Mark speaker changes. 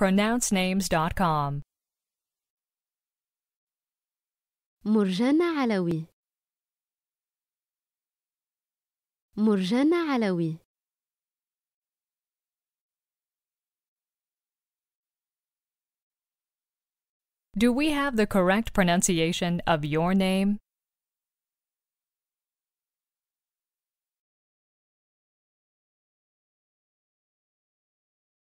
Speaker 1: pronouncenames.com.
Speaker 2: مرجان علوي مرجان علوي
Speaker 1: Do we have the correct pronunciation of your name?